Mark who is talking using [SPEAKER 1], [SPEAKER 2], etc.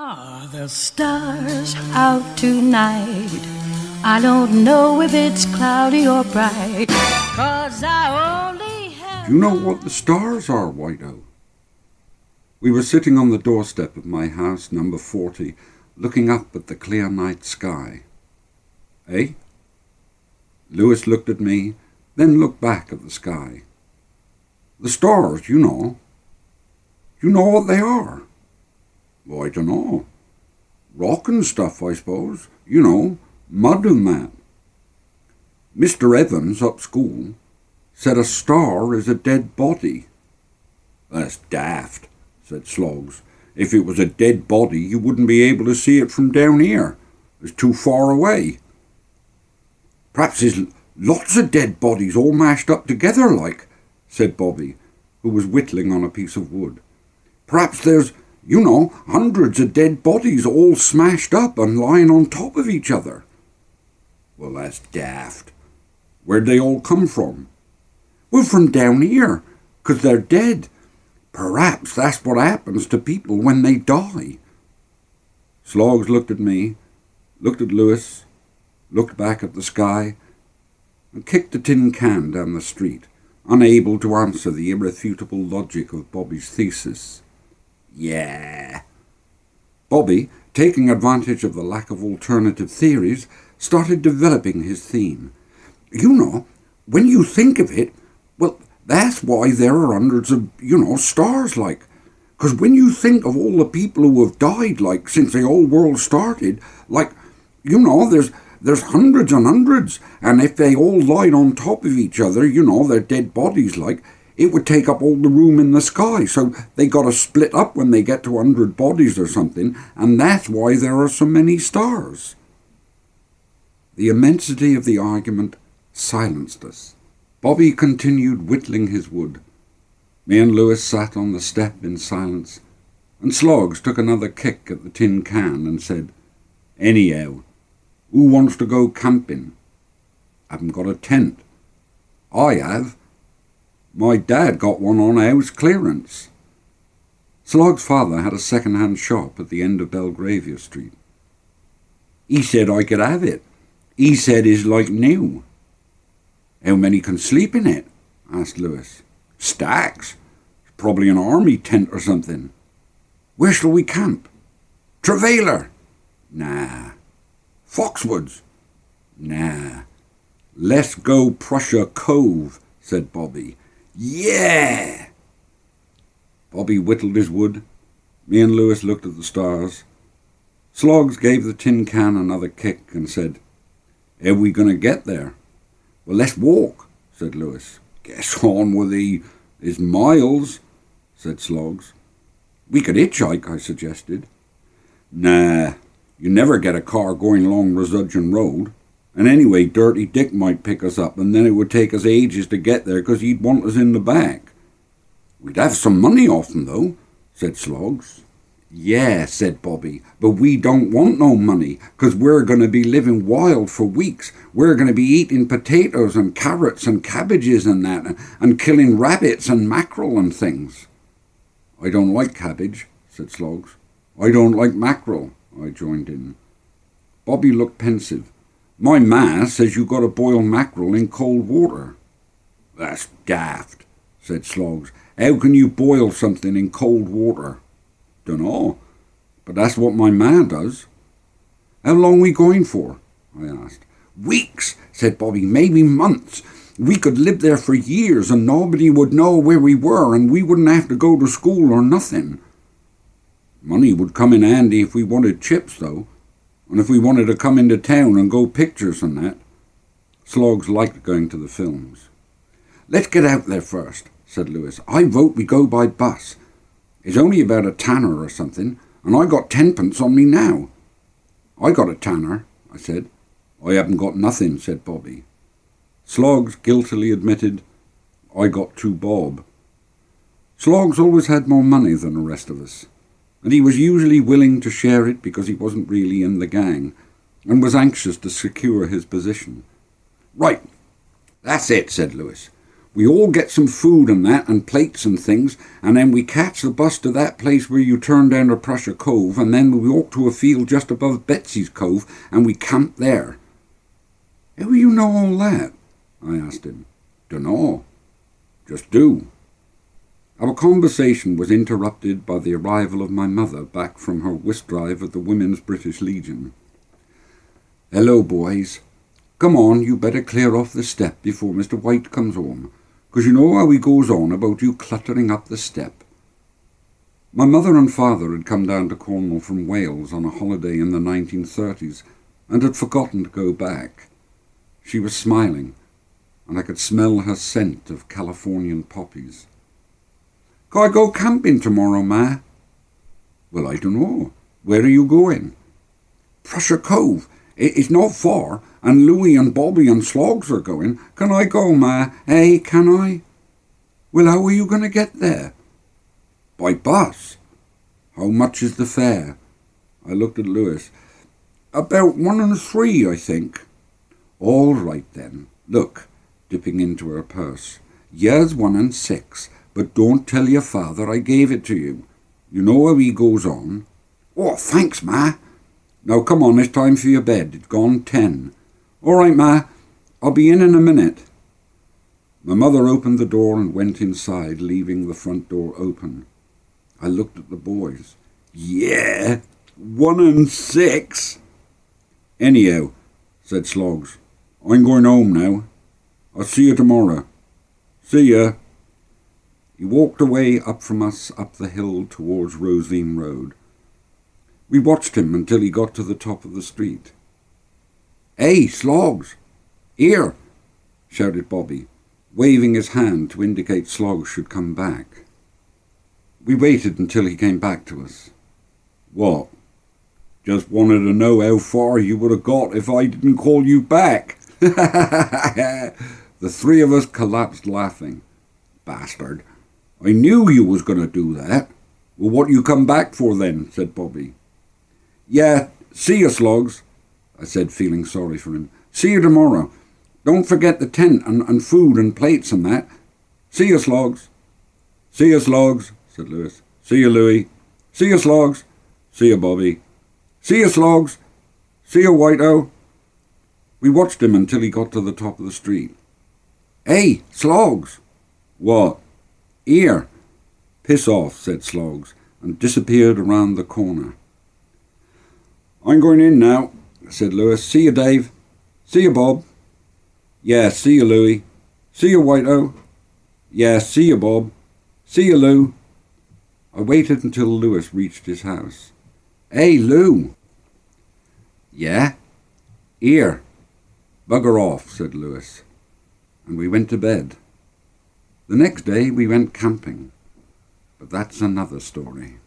[SPEAKER 1] Are the stars out tonight? I don't know if it's cloudy or bright. Cause I only have.
[SPEAKER 2] You know what the stars are, Whiteo? We were sitting on the doorstep of my house, number 40, looking up at the clear night sky. Eh? Lewis looked at me, then looked back at the sky. The stars, you know. You know what they are? Well, I don't know. Rock and stuff, I suppose. You know, mud and that. Mr. Evans up school said a star is a dead body. That's daft, said Slogs. If it was a dead body, you wouldn't be able to see it from down here. It's too far away. Perhaps there's lots of dead bodies all mashed up together like, said Bobby, who was whittling on a piece of wood. Perhaps there's you know, hundreds of dead bodies all smashed up and lying on top of each other. Well, that's daft. Where'd they all come from? Well, from down here, 'cause they're dead. Perhaps that's what happens to people when they die. Slogs looked at me, looked at Lewis, looked back at the sky, and kicked a tin can down the street, unable to answer the irrefutable logic of Bobby's thesis. Yeah. Bobby, taking advantage of the lack of alternative theories, started developing his theme. You know, when you think of it, well, that's why there are hundreds of, you know, stars like. Because when you think of all the people who have died, like, since the old world started, like, you know, there's there's hundreds and hundreds, and if they all lied on top of each other, you know, their dead bodies, like, it would take up all the room in the sky. So they got to split up when they get to 100 bodies or something, and that's why there are so many stars. The immensity of the argument silenced us. Bobby continued whittling his wood. Me and Lewis sat on the step in silence, and Slogs took another kick at the tin can and said, Anyhow, who wants to go camping? Haven't got a tent. I have, my dad got one on house clearance. Slog's father had a second-hand shop at the end of Belgravia Street. He said I could have it. He said it's like new. How many can sleep in it? asked Lewis. Stacks. Probably an army tent or something. Where shall we camp? Trevaylor. Nah. Foxwoods. Nah. Let's go Prussia Cove, said Bobby. Yeah! Bobby whittled his wood. Me and Lewis looked at the stars. Slogs gave the tin can another kick and said, Are we going to get there? Well, let's walk, said Lewis. Guess on with the is miles, said Slogs. We could hitchhike, I suggested. Nah, you never get a car going along Rosudgeon Road. And anyway, Dirty Dick might pick us up, and then it would take us ages to get there because he'd want us in the back. We'd have some money off him, though, said Slogs. Yeah, said Bobby, but we don't want no money, 'cause we're going to be living wild for weeks. We're going to be eating potatoes and carrots and cabbages and that, and killing rabbits and mackerel and things. I don't like cabbage, said Slogs. I don't like mackerel, I joined in. Bobby looked pensive. My ma says you got to boil mackerel in cold water. That's daft, said Slogs. How can you boil something in cold water? Dunno, but that's what my ma does. How long we going for? I asked. Weeks, said Bobby, maybe months. We could live there for years and nobody would know where we were and we wouldn't have to go to school or nothing. Money would come in handy if we wanted chips, though and if we wanted to come into town and go pictures and that. Slogs liked going to the films. Let's get out there first, said Lewis. I vote we go by bus. It's only about a tanner or something, and I got tenpence on me now. I got a tanner, I said. I haven't got nothing, said Bobby. Slogs guiltily admitted, I got two bob. Slogs always had more money than the rest of us and he was usually willing to share it because he wasn't really in the gang, and was anxious to secure his position. Right, that's it, said Lewis. We all get some food and that, and plates and things, and then we catch the bus to that place where you turn down to Prussia Cove, and then we walk to a field just above Bessy's Cove, and we camp there. How do you know all that? I asked him. Dunno. Just do. Our conversation was interrupted by the arrival of my mother back from her whist drive at the Women's British Legion. Hello, boys. Come on, you better clear off the step before Mr. White comes home. 'Cause you know how he goes on about you cluttering up the step. My mother and father had come down to Cornwall from Wales on a holiday in the 1930s and had forgotten to go back. She was smiling, and I could smell her scent of Californian poppies. Can I go camping tomorrow, Ma? Well, I don't know. Where are you going? Prussia Cove. It's not far, and Louis and Bobby and Slogs are going. Can I go, Ma? Eh, can I? Well, how are you going to get there? By bus. How much is the fare? I looked at Lewis. About one and three, I think. All right then. Look, dipping into her purse. Here's one and six, but don't tell your father I gave it to you. You know how he goes on. Oh, thanks, Ma. Now come on, it's time for your bed. It's gone ten. All right, Ma. I'll be in in a minute. My mother opened the door and went inside, leaving the front door open. I looked at the boys. Yeah, one and six. Anyhow, said Slogs, I'm going home now. I'll see you tomorrow. See ya. He walked away up from us up the hill towards Rosine Road. We watched him until he got to the top of the street. Hey, Slogs! Here! shouted Bobby, waving his hand to indicate Slogs should come back. We waited until he came back to us. What? Just wanted to know how far you would have got if I didn't call you back. the three of us collapsed laughing. Bastard. I knew you was going to do that. Well, what you come back for then? said Bobby. Yeah, see you, Slogs, I said, feeling sorry for him. See you tomorrow. Don't forget the tent and, and food and plates and that. See you, Slogs. See you, Slogs, said Lewis. See you, Louis. See you, Slogs. See you, Bobby. See you, Slogs. See you, Whiteo. We watched him until he got to the top of the street. Hey, Slogs! What? Here. Piss off, said Slogs, and disappeared around the corner. I'm going in now, said Lewis. See you, Dave. See you, Bob. Yeah, see you, Louis. See you, Whiteo. Yeah, see you, Bob. See you, Lou. I waited until Lewis reached his house. Hey, Lou. Yeah? Here. Bugger off, said Lewis. And we went to bed. The next day we went camping. But that's another story.